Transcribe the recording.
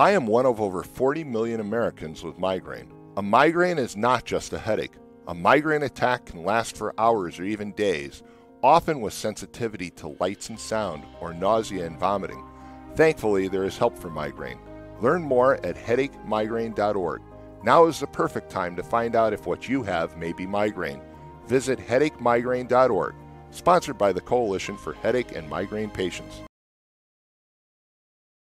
I am one of over 40 million Americans with migraine. A migraine is not just a headache. A migraine attack can last for hours or even days, often with sensitivity to lights and sound or nausea and vomiting. Thankfully, there is help for migraine. Learn more at headachemigraine.org. Now is the perfect time to find out if what you have may be migraine. Visit headachemigraine.org, sponsored by the Coalition for Headache and Migraine Patients.